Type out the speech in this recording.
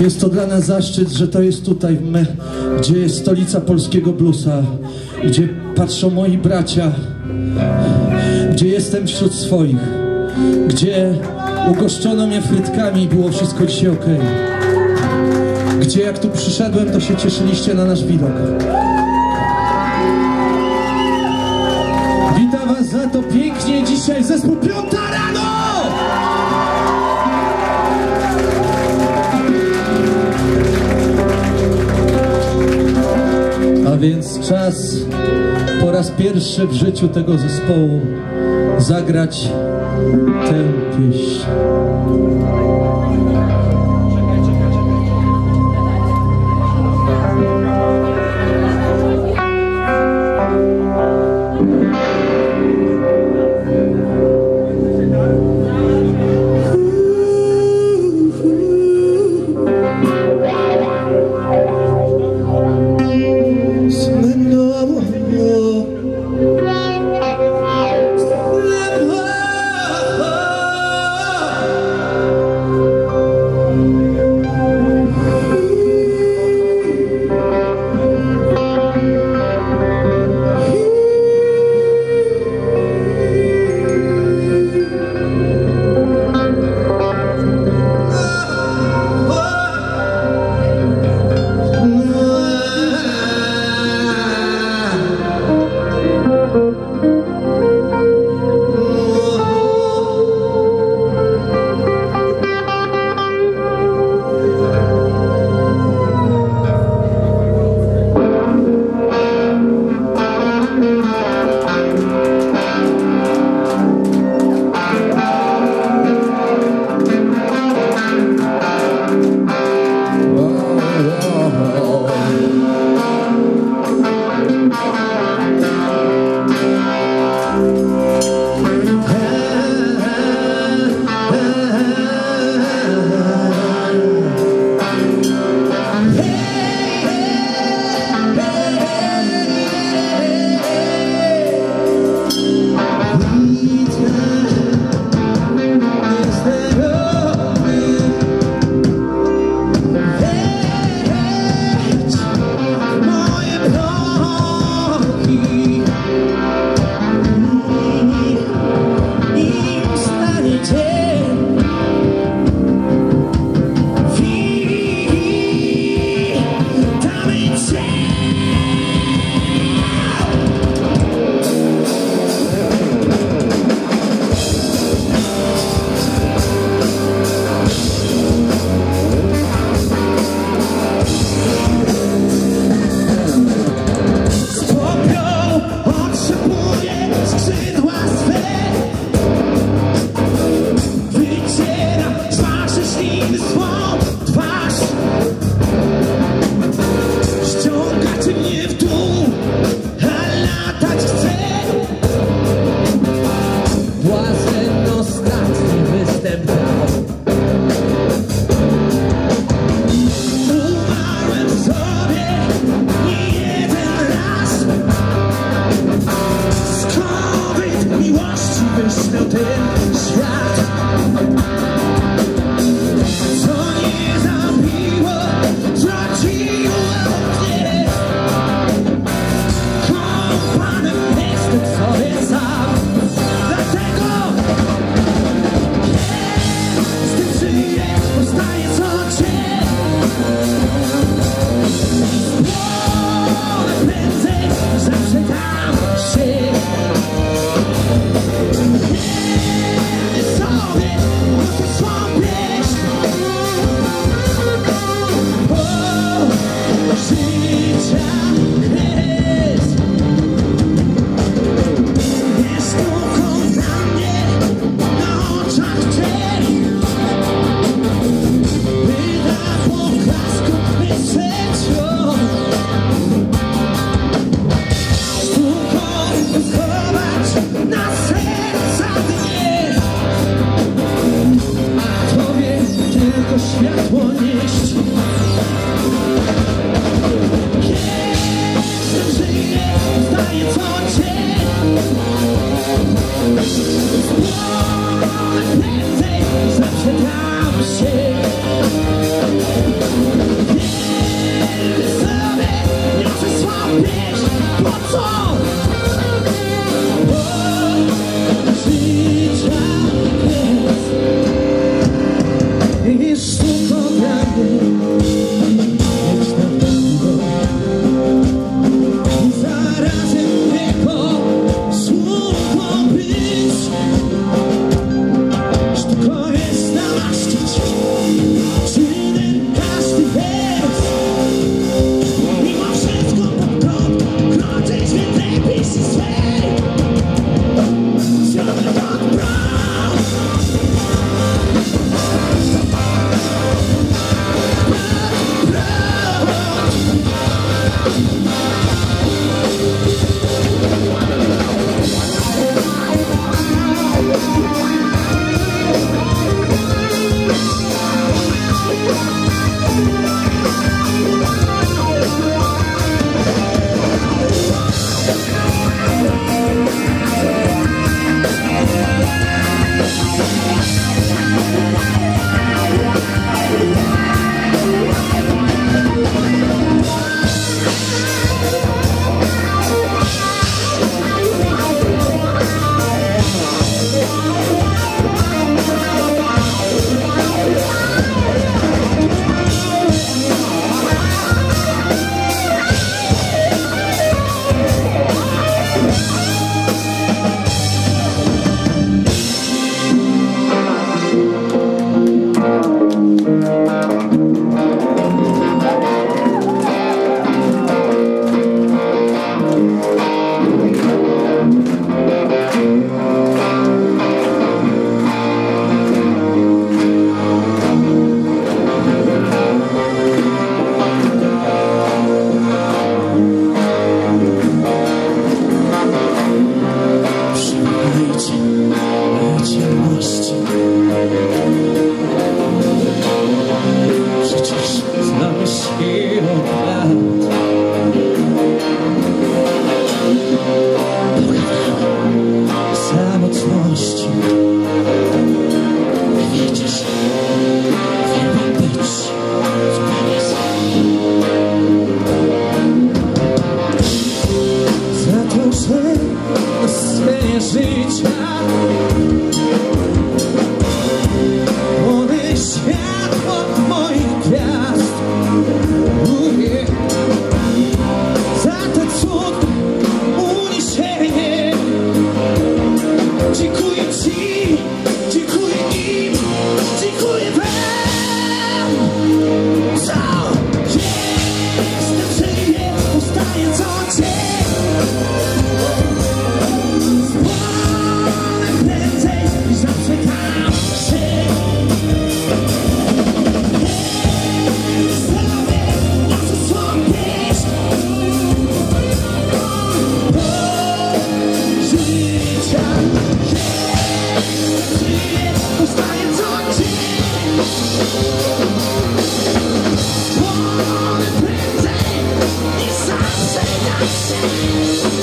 Jest to dla nas zaszczyt, że to jest tutaj, gdzie jest stolica polskiego bluesa, gdzie patrzą moi bracia, gdzie jestem wśród swoich, gdzie ugoszczono mnie frytkami i było wszystko dzisiaj ok. Gdzie jak tu przyszedłem, to się cieszyliście na nasz widok. Witam was za to pięknie dzisiaj zespół Piąta Rano! A więc czas po raz pierwszy w życiu tego zespołu zagrać tę pieśń. Światło nieść Música